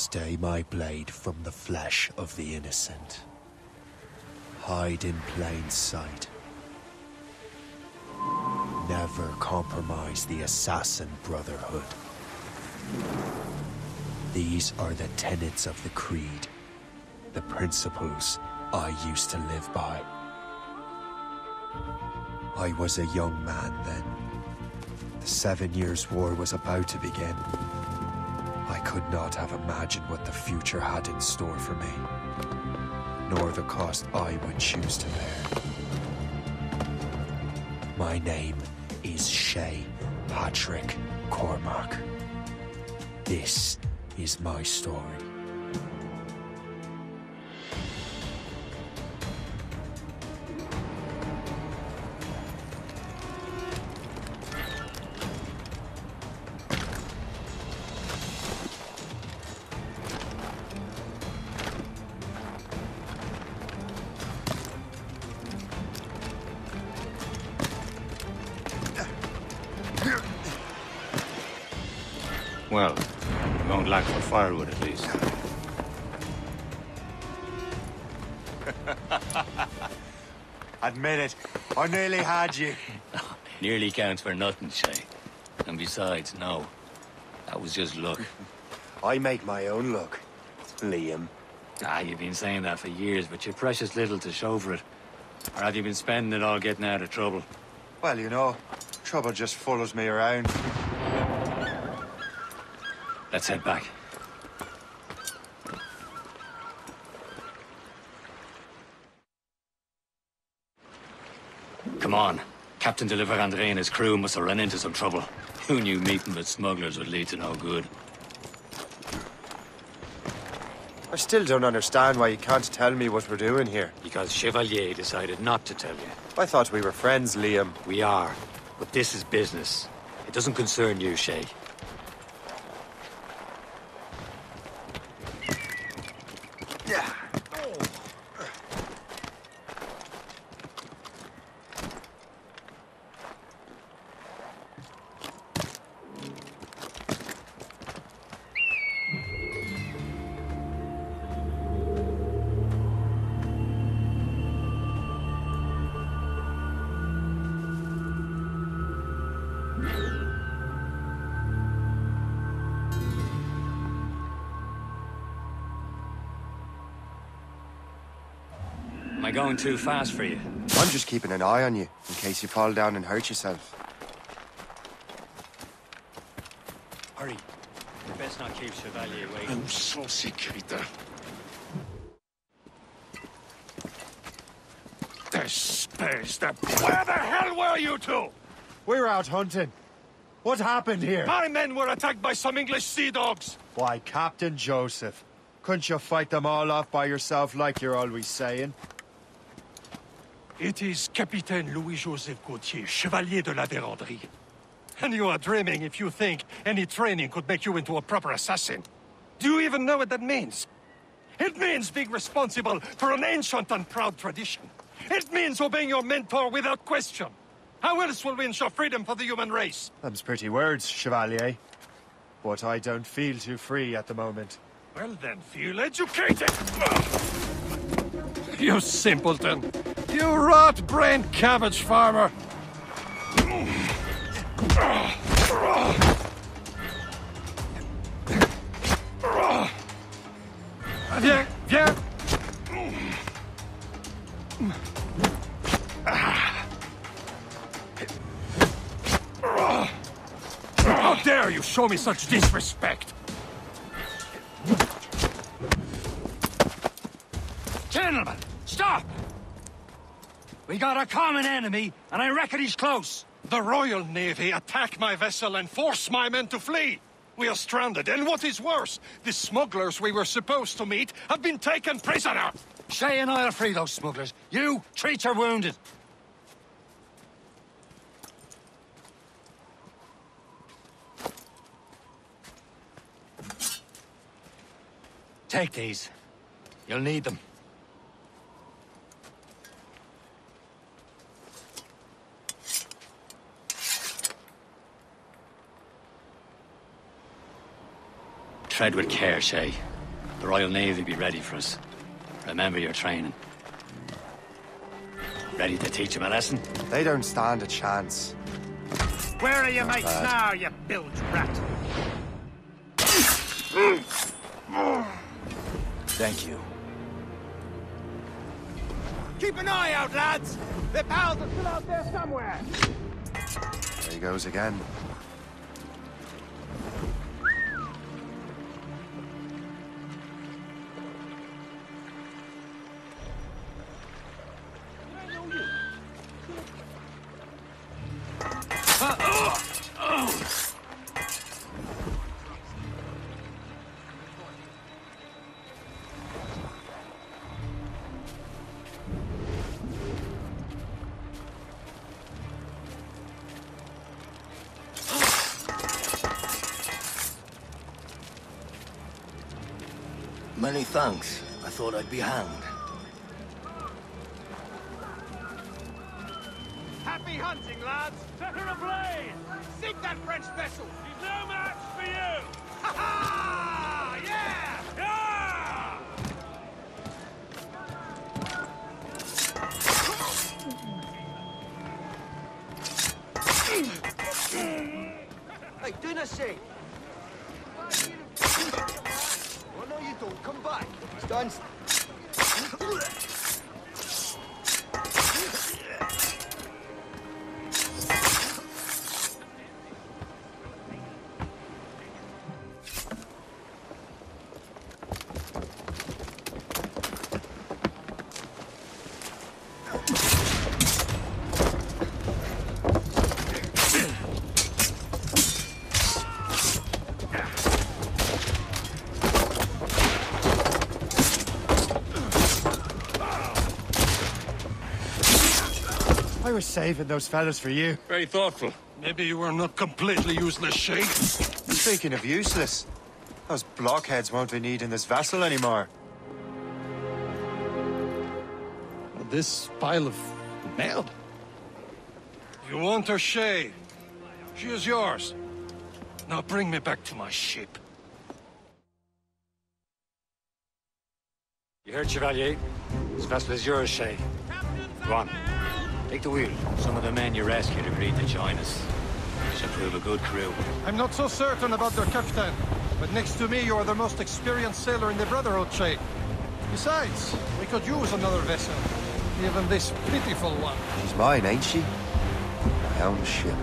Stay my blade from the flesh of the innocent. Hide in plain sight. Never compromise the Assassin Brotherhood. These are the tenets of the Creed, the principles I used to live by. I was a young man then. The Seven Years' War was about to begin. Could not have imagined what the future had in store for me, nor the cost I would choose to bear. My name is Shay Patrick Cormac. This is my story. Well, we won't lack for firewood at least. Admit it. I nearly had you. Nearly counts for nothing, Shay. And besides, no. That was just luck. I make my own luck. Liam. Ah, you've been saying that for years, but you're precious little to show for it. Or have you been spending it all getting out of trouble? Well, you know, trouble just follows me around. Let's head back. Come on. Captain de Andre and his crew must have run into some trouble. Who knew meeting with smugglers would lead to no good? I still don't understand why you can't tell me what we're doing here. Because Chevalier decided not to tell you. I thought we were friends, Liam. We are. But this is business. It doesn't concern you, Shay. Going too fast for you? I'm just keeping an eye on you, in case you fall down and hurt yourself. Hurry. You best not keep Chevalier waiting. I'm so sick, Peter. The space, the... Where the hell were you two? We're out hunting. What happened here? My men were attacked by some English sea dogs. Why, Captain Joseph. Couldn't you fight them all off by yourself like you're always saying? It is Capitaine Louis-Joseph Gaultier, Chevalier de la Vérendrye. And you are dreaming if you think any training could make you into a proper assassin. Do you even know what that means? It means being responsible for an ancient and proud tradition. It means obeying your mentor without question. How else will we ensure freedom for the human race? Them's pretty words, Chevalier. But I don't feel too free at the moment. Well then, feel educated! You simpleton! You rot-brained cabbage farmer! Viens, viens! How dare you show me such disrespect! Gentlemen! We got a common enemy, and I reckon he's close. The Royal Navy attack my vessel and force my men to flee. We are stranded, and what is worse, the smugglers we were supposed to meet have been taken prisoner. Shay and I'll free those smugglers. You, treat your wounded. Take these. You'll need them. Tread with care, Shay. The Royal Navy be ready for us. Remember your training. Ready to teach them a lesson? They don't stand a chance. Where are your mates now, you bilge rat? Thank you. Keep an eye out, lads! Their pals are still out there somewhere! There he goes again. Many thanks. I thought I'd be hanged. I was saving those fellas for you. Very thoughtful. Maybe you were not completely useless, Shay. Speaking of useless, those blockheads won't be needing this vessel anymore. This pile of mail. You want her, Shay? She is yours. Now bring me back to my ship. You heard, Chevalier? This vessel is yours, Shay. Go on. Take the wheel. Some of the men you rescued agreed to join us. We shall prove a good crew. I'm not so certain about their captain, but next to me, you are the most experienced sailor in the Brotherhood, Shay. Besides, we could use another vessel. Even this pitiful one. She's mine, ain't she? My own ship.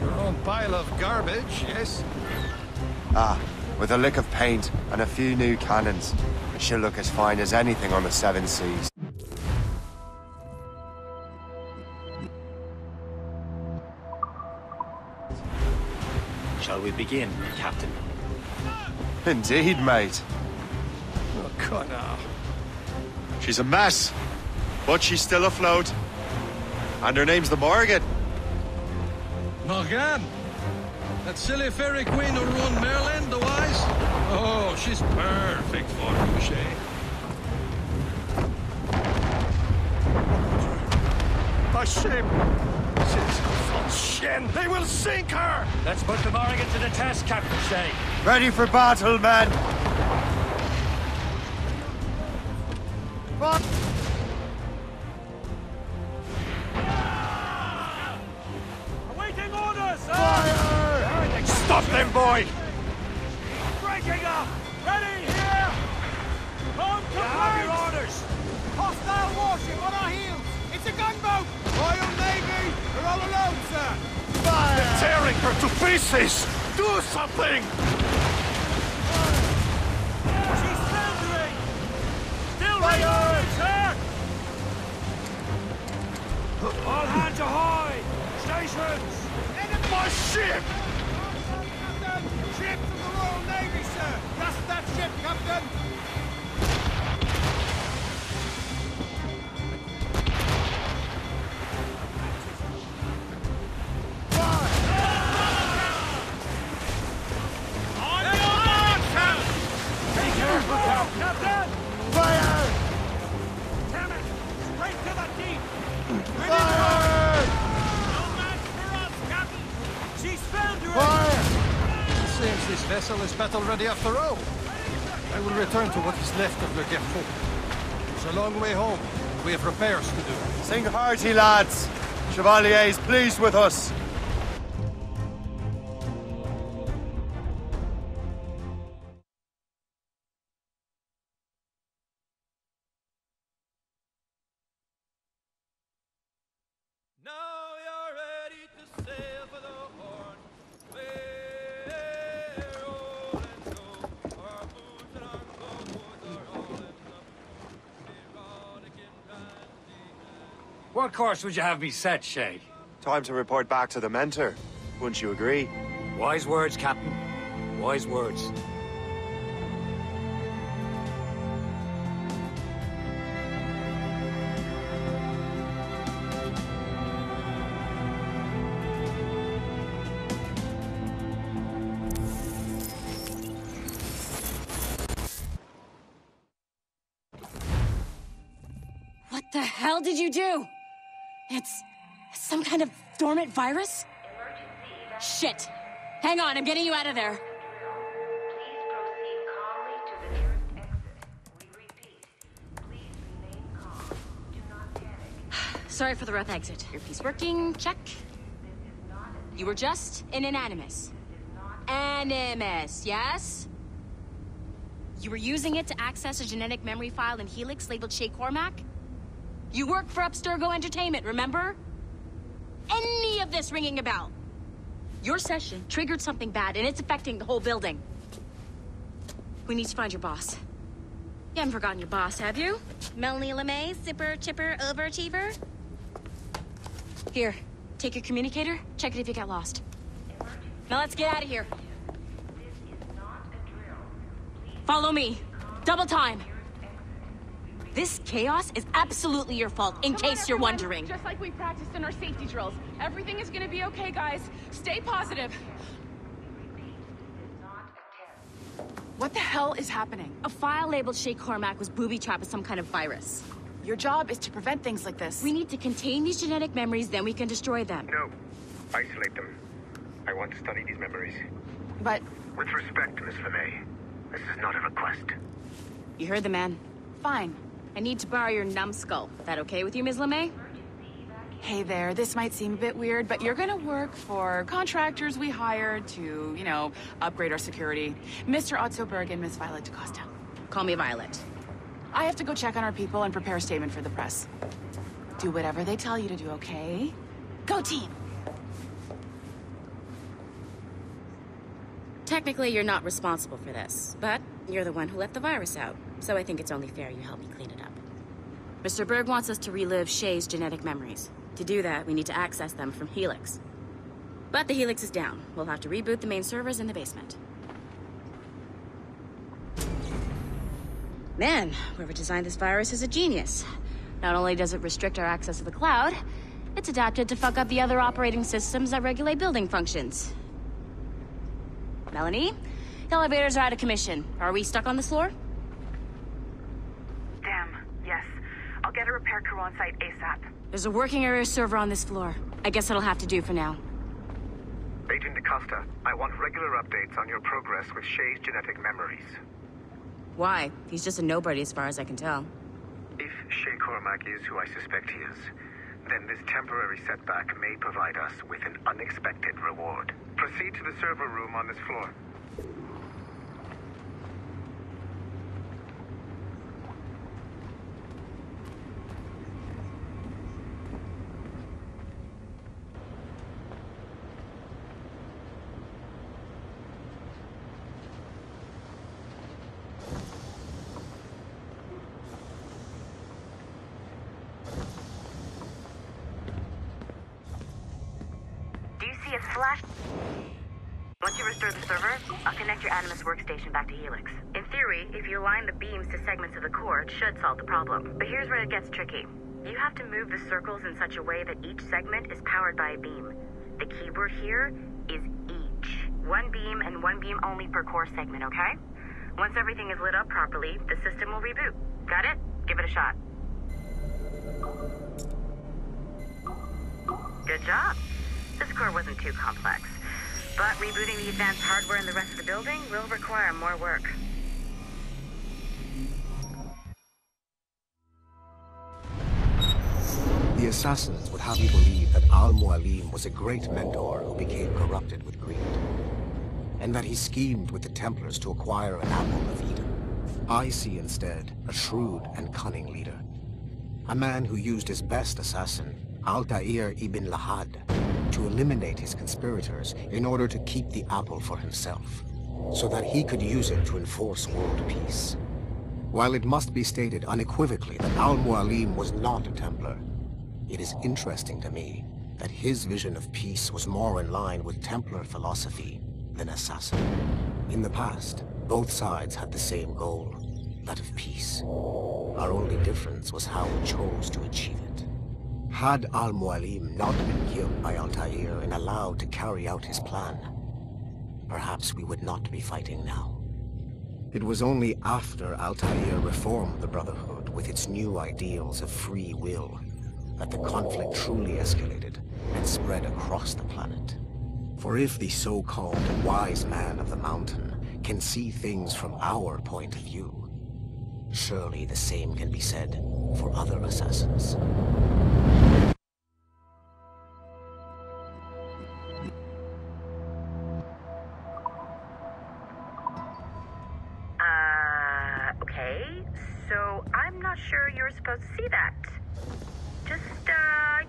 Your own pile of garbage, yes? Ah, with a lick of paint and a few new cannons. She'll look as fine as anything on the seven seas. Shall we begin, Captain? Indeed, mate. Oh, Connor. She's a mess, but she's still afloat. And her name's the Morrigan. Morrigan? That silly fairy queen who ruined Merlin, the wise? Oh, she's perfect for you, Shay. The ship! She's on Shen! They will sink her! Let's put the Morrigan to the test, Captain Shay. Ready for battle, men! Awaiting orders, sir! Stop them, boy! Breaking up! Ready here! Home to orders! Hostile warship on our heels! It's a gunboat! Royal Navy! We're all alone, sir! They're tearing her to pieces! Do something! She's foundering! Still ready, sir! All hands ahoy! Stations! My ship! Ship from the Royal Navy, sir! That's that ship, Captain! This vessel is battle ready after all. I will return to what is left of Le Guerfort. It's a long way home. We have repairs to do. Sing hearty, lads. Chevalier is pleased with us. What course would you have me set, Shay? Time to report back to the mentor. Wouldn't you agree? Wise words, Captain. Wise words. What the hell did you do? Dormant virus? Shit. Hang on, I'm getting you out of there. Sorry for the rough exit. Earpiece working, check. You were just in an animus. Animus, yes? You were using it to access a genetic memory file in Helix labeled Shay Cormac? You work for Abstergo Entertainment, remember? Of this ringing a bell? Your session triggered something bad, and it's affecting the whole building. We need to find your boss. You haven't forgotten your boss, have you? Melanie LeMay, zipper, chipper, overachiever? Here, take your communicator, check it if you get lost. Now let's get out of here. Follow me. Double time. This chaos is absolutely your fault, in Come on, case you're wondering. Just like we practiced in our safety drills. Everything is gonna be okay, guys. Stay positive. What the hell is happening? A file labeled Shay Cormac was booby-trapped with some kind of virus. Your job is to prevent things like this. We need to contain these genetic memories, then we can destroy them. No. Isolate them. I want to study these memories. But With respect, Miss LeMay, this is not a request. You heard the man. fine. I need to borrow your numbskull. That okay with you, Ms. LeMay? Hey there, this might seem a bit weird, but you're gonna work for contractors we hired to, you know, upgrade our security. Mr. Otso Berg and Miss Violet DaCosta. Call me Violet. I have to go check on our people and prepare a statement for the press. Do whatever they tell you to do, okay? Go team! Technically, you're not responsible for this, but you're the one who let the virus out, so I think it's only fair you help me clean it up. Mr. Berg wants us to relive Shay's genetic memories. To do that, we need to access them from Helix. But the Helix is down. We'll have to reboot the main servers in the basement. Man, whoever designed this virus is a genius. Not only does it restrict our access to the cloud, it's adapted to fuck up the other operating systems that regulate building functions. Melanie? The elevators are out of commission. Are we stuck on this floor? Damn, yes. I'll get a repair crew on site ASAP. There's a working area server on this floor. I guess it'll have to do for now. Agent DaCosta, I want regular updates on your progress with Shay's genetic memories. Why? He's just a nobody as far as I can tell. If Shay Cormac is who I suspect he is, then this temporary setback may provide us with an unexpected reward. Proceed to the server room on this floor. Workstation back to Helix. In theory, if you align the beams to segments of the core, it should solve the problem. But here's where it gets tricky. You have to move the circles in such a way that each segment is powered by a beam. The keyword here is each. One beam and one beam only per core segment, okay? Once everything is lit up properly, the system will reboot. Got it? Give it a shot. Good job. This core wasn't too complex. But rebooting the advanced hardware in the rest of the building will require more work. The assassins would have you believe that Al-Mualim was a great mentor who became corrupted with greed, and that he schemed with the Templars to acquire an apple of Eden. I see instead a shrewd and cunning leader, a man who used his best assassin, Altaïr Ibn-La'Ahad, to eliminate his conspirators in order to keep the apple for himself, so that he could use it to enforce world peace. While it must be stated unequivocally that Al-Mualim was not a Templar, it is interesting to me that his vision of peace was more in line with Templar philosophy than assassin. In the past, both sides had the same goal, that of peace. Our only difference was how we chose to achieve it. Had Al-Mualim not been killed by Altair and allowed to carry out his plan, perhaps we would not be fighting now. It was only after Altair reformed the Brotherhood with its new ideals of free will that the conflict truly escalated and spread across the planet. For if the so-called wise man of the mountain can see things from our point of view, surely the same can be said for other assassins. Uh, okay. So I'm not sure you were supposed to see that. Just, uh,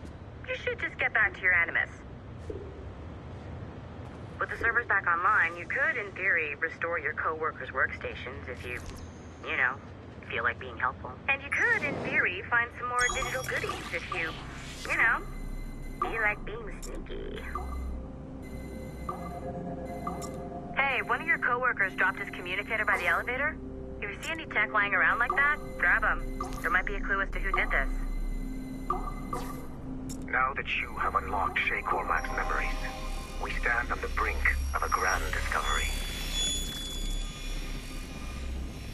you should just get back to your Animus. With the servers back online, you could, in theory, restore your co-workers' workstations if you, you know, feel like being helpful. And you could, in theory, find some more digital goodies if you, you know, feel like being sneaky. Hey, one of your coworkers dropped his communicator by the elevator. If you see any tech lying around like that, grab them. There might be a clue as to who did this. Now that you have unlocked Shay Cormac's memories, we stand on the brink of a grand discovery.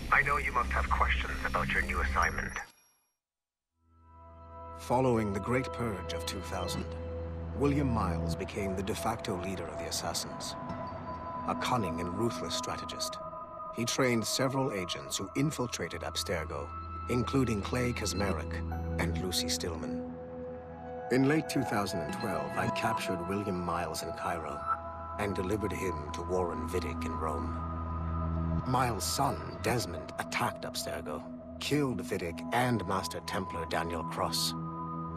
I know you must have questions about your new assignment. Following the Great Purge of 2000, William Miles became the de facto leader of the Assassins. A cunning and ruthless strategist, he trained several agents who infiltrated Abstergo, including Clay Kaczmarek and Lucy Stillman. In late 2012, I captured William Miles in Cairo and delivered him to Warren Vidic in Rome. Miles' son, Desmond, attacked Abstergo, killed Vidic and Master Templar Daniel Cross.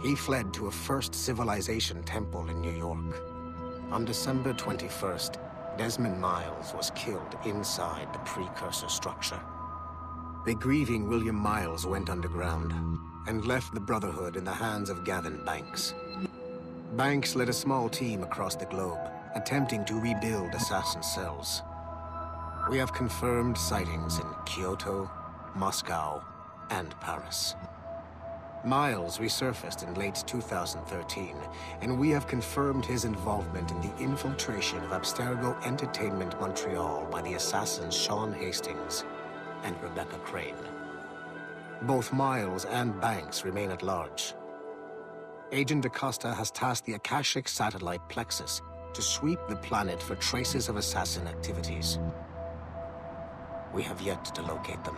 He fled to a First Civilization temple in New York. On December 21st, Desmond Miles was killed inside the precursor structure. The grieving William Miles went underground and left the Brotherhood in the hands of Gavin Banks. Banks led a small team across the globe, attempting to rebuild assassin cells. We have confirmed sightings in Kyoto, Moscow, and Paris. Miles resurfaced in late 2013, and we have confirmed his involvement in the infiltration of Abstergo Entertainment Montreal by the assassins Shaun Hastings and Rebecca Crane. Both Miles and Banks remain at large. Agent Acosta has tasked the Akashic satellite Plexus to sweep the planet for traces of assassin activities. We have yet to locate them.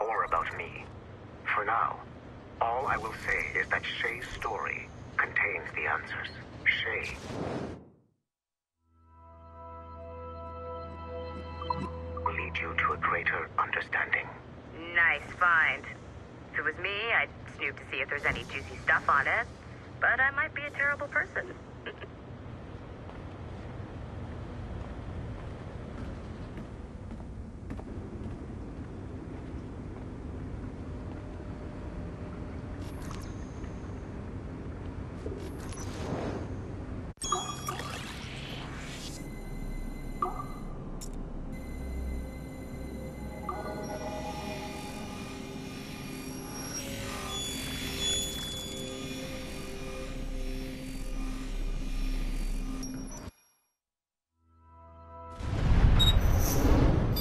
Or about me. For now, all I will say is that Shay's story contains the answers. Shay will lead you to a greater understanding. Nice find. If it was me, I'd snoop to see if there's any juicy stuff on it. But I might be a terrible person.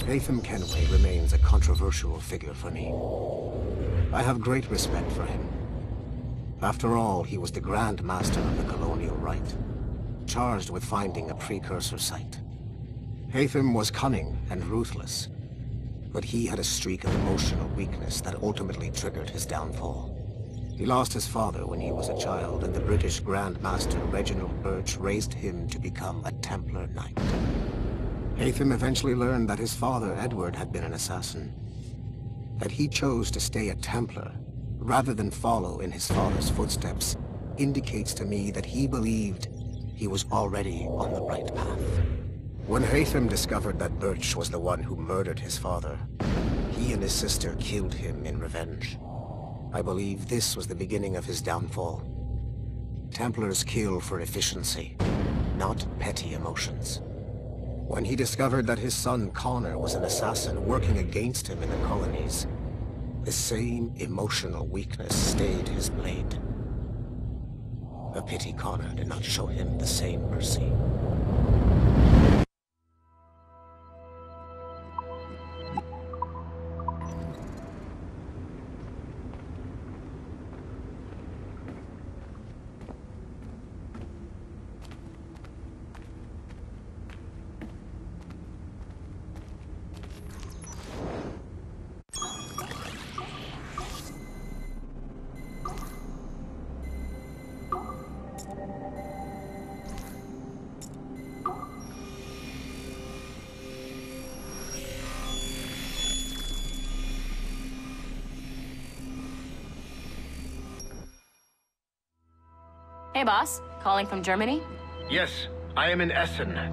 Haytham Kenway remains a controversial figure for me. I have great respect for him. After all, he was the Grand Master of the Colonial Rite, charged with finding a precursor site. Haytham was cunning and ruthless, but he had a streak of emotional weakness that ultimately triggered his downfall. He lost his father when he was a child, and the British Grand Master Reginald Birch raised him to become a Templar Knight. Haytham eventually learned that his father, Edward, had been an assassin. That he chose to stay a Templar, rather than follow in his father's footsteps, indicates to me that he believed he was already on the right path. When Haytham discovered that Birch was the one who murdered his father, he and his sister killed him in revenge. I believe this was the beginning of his downfall. Templars kill for efficiency, not petty emotions. When he discovered that his son Connor was an assassin working against him in the colonies, the same emotional weakness stayed his blade. A pity Connor did not show him the same mercy. Hey, boss. Calling from Germany? Yes, I am in Essen,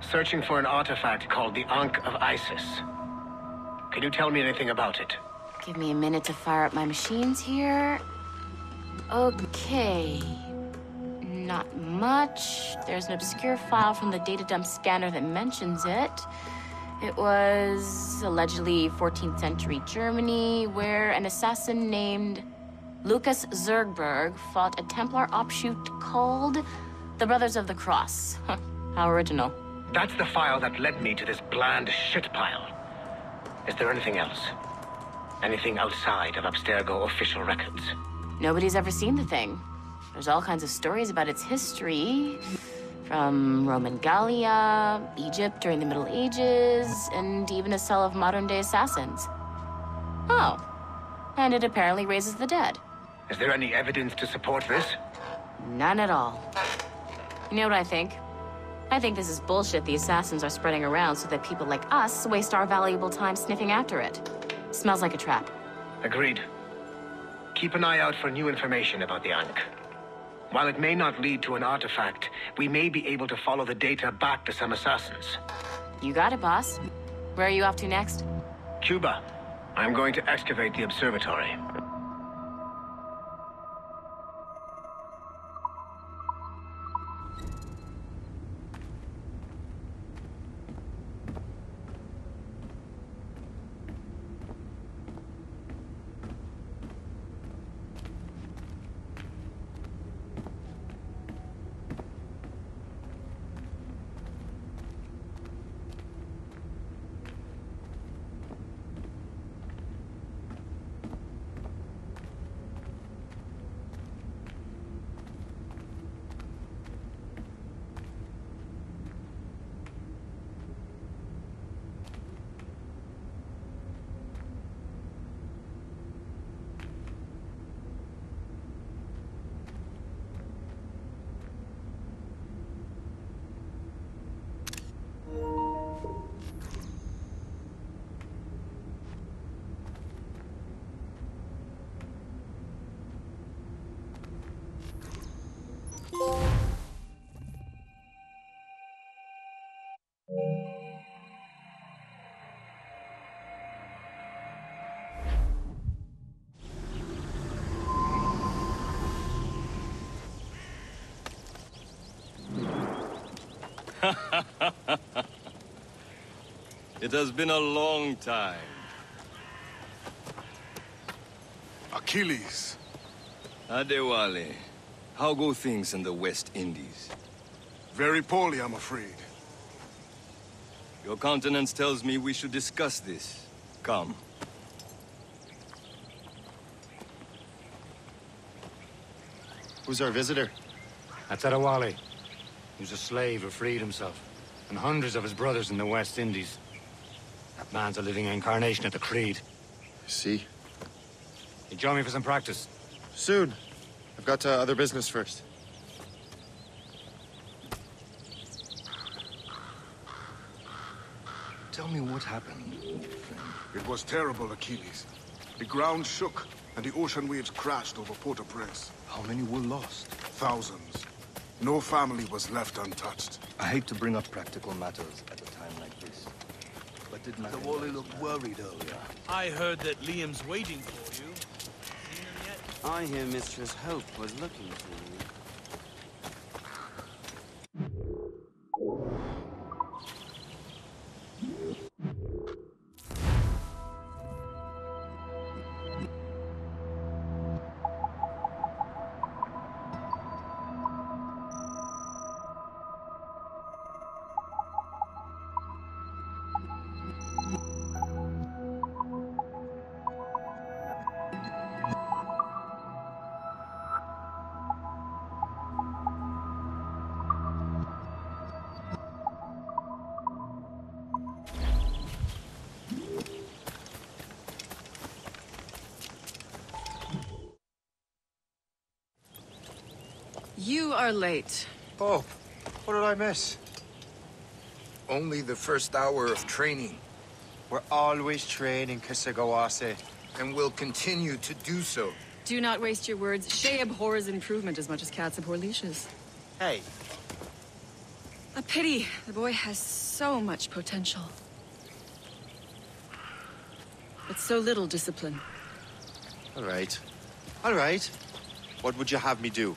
searching for an artifact called the Ankh of Isis. Can you tell me anything about it? Give me a minute to fire up my machines here. Okay. Not much. There's an obscure file from the data dump scanner that mentions it. It was allegedly 14th century Germany, where an assassin named Lucas Zergberg fought a Templar offshoot called the Brothers of the Cross. How original. That's the file that led me to this bland shit pile. Is there anything else? Anything outside of Abstergo official records? Nobody's ever seen the thing. There's all kinds of stories about its history. From Roman Gallia, Egypt during the Middle Ages, and even a cell of modern day assassins. Oh. And it apparently raises the dead. Is there any evidence to support this? None at all. You know what I think? I think this is bullshit the assassins are spreading around so that people like us waste our valuable time sniffing after it. Smells like a trap. Agreed. Keep an eye out for new information about the Ankh. While it may not lead to an artifact, we may be able to follow the data back to some assassins. You got it, boss. Where are you off to next? Cuba. I'm going to excavate the observatory. It has been a long time. Achilles. Adewale, how go things in the West Indies? Very poorly, I'm afraid. Your countenance tells me we should discuss this. Come. Who's our visitor? That's Adewale. He was a slave who freed himself, and hundreds of his brothers in the West Indies. That man's a living incarnation of the Creed. See? You join me for some practice? Soon. I've got uh, other business first. Tell me what happened. It was terrible, Achilles. The ground shook, and the ocean waves crashed over Port-au-Prince. How many were lost? Thousands. No family was left untouched. I hate to bring up practical matters at a time like this. But did The Wally looked worried earlier. I heard that Liam's waiting for you. I hear Mistress Hope was looking for you. You are late. Oh, what did I miss? Only the first hour of training. We're always training, Kesegowaase. And will continue to do so. Do not waste your words. Shay abhors improvement as much as cats abhor leashes. Hey. A pity. The boy has so much potential. But so little discipline. All right. All right. What would you have me do?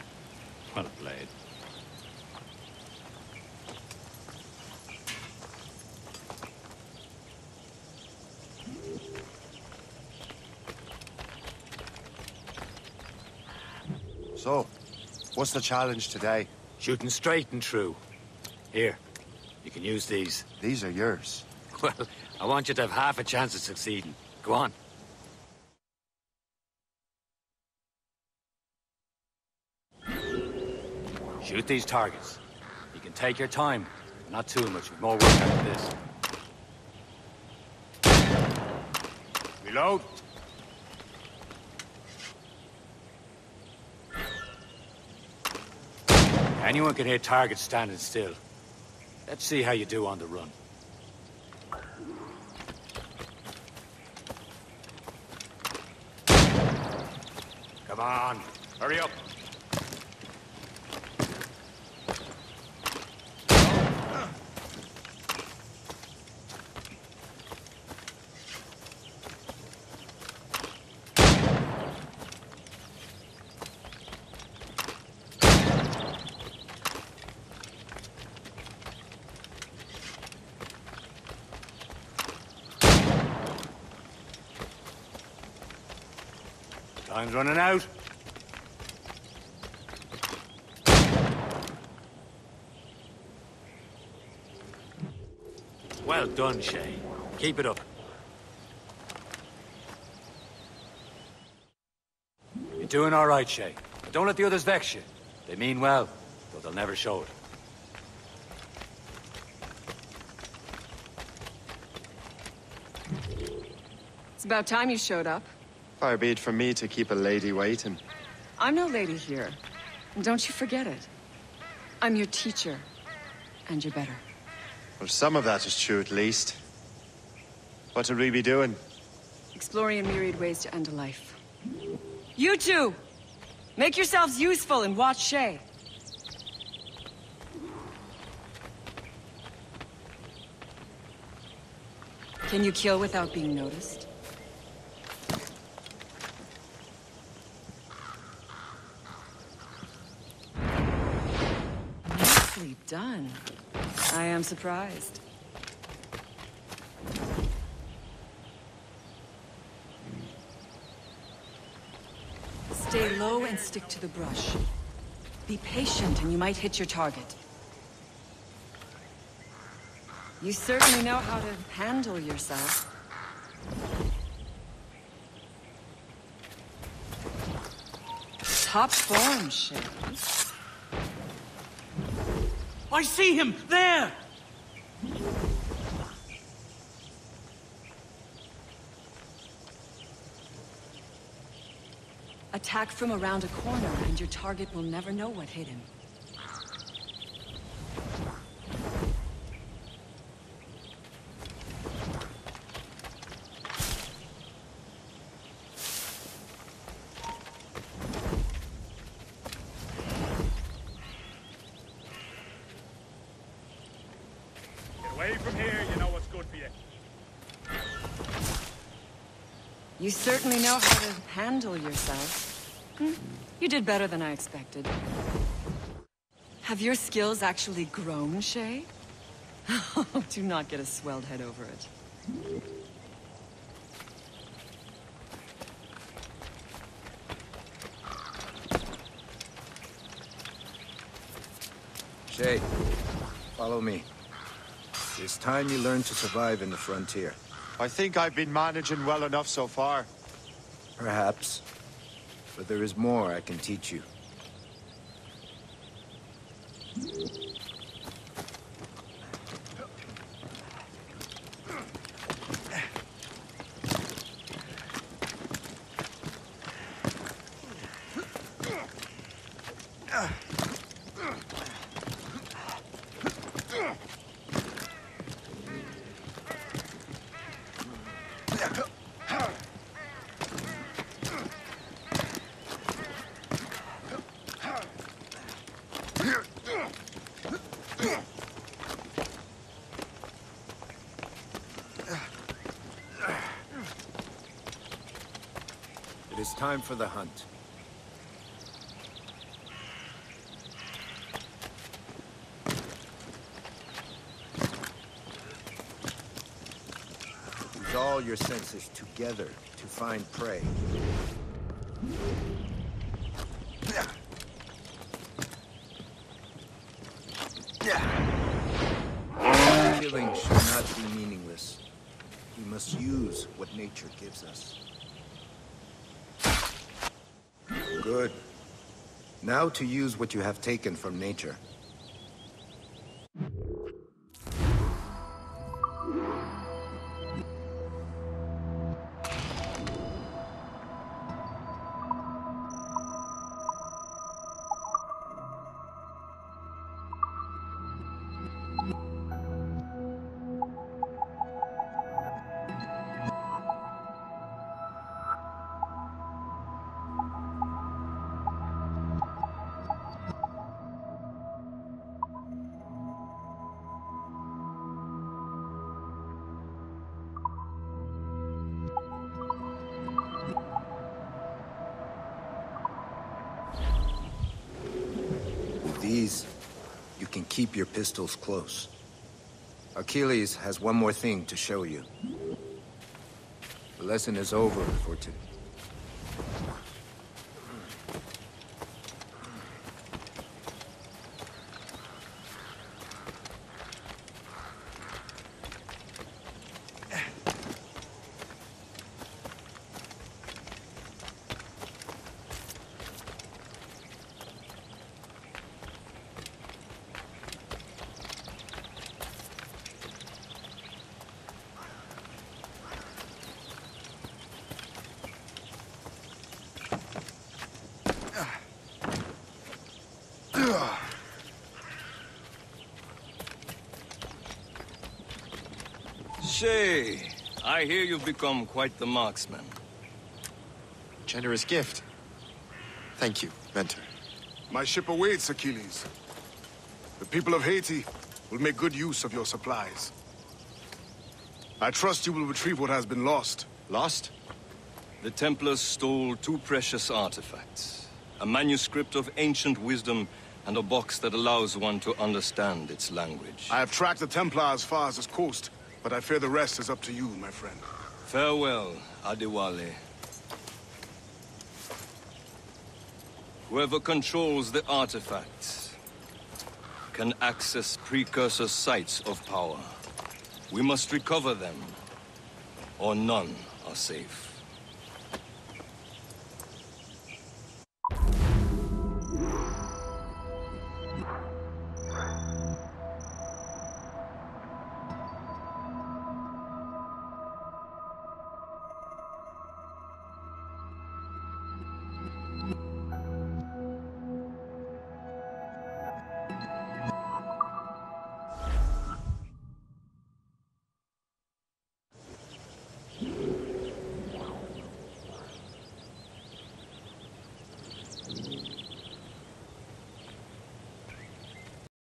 Well played. So, what's the challenge today? Shooting straight and true. Here, you can use these. These are yours. Well, I want you to have half a chance of succeeding. Go on. Shoot these targets. You can take your time, not too much. We've more work after this. Reload. Anyone can hit targets standing still. Let's see how you do on the run. Come on, hurry up. Time's running out. Well done, Shay. Keep it up. You're doing all right, Shay. But don't let the others vex you. They mean well, but they'll never show it. It's about time you showed up. Far be it from me to keep a lady waiting. I'm no lady here. And don't you forget it. I'm your teacher. And you're better. Well, some of that is true at least. What would we be doing? Exploring a myriad ways to end a life. You two! Make yourselves useful and watch Shay. Can you kill without being noticed? Nicely done. I am surprised. Stay low and stick to the brush. Be patient and you might hit your target. You certainly know how to handle yourself. Top form, Shay. I see him! There! Attack from around a corner, and your target will never know what hit him. Certainly know how to handle yourself. Hmm, You did better than I expected. Have your skills actually grown, Shay? Do not get a swelled head over it. Shay, follow me. It's time you learn to survive in the frontier. I think I've been managing well enough so far. Perhaps. But there is more I can teach you. It is time for the hunt. Use all your senses together to find prey. Killing should not be meaningless. We must use what nature gives us. Good. Now to use what you have taken from nature. You can keep your pistols close. Achilles has one more thing to show you. The lesson is over for today. Shay, I hear you've become quite the marksman. Generous gift. Thank you, Mentor. My ship awaits, Achilles. The people of Haiti will make good use of your supplies. I trust you will retrieve what has been lost. Lost? The Templars stole two precious artifacts. A manuscript of ancient wisdom and a box that allows one to understand its language. I have tracked the Templar as far as this coast, but I fear the rest is up to you, my friend. Farewell, Adewale. Whoever controls the artifacts can access precursor sites of power. We must recover them, or none are safe.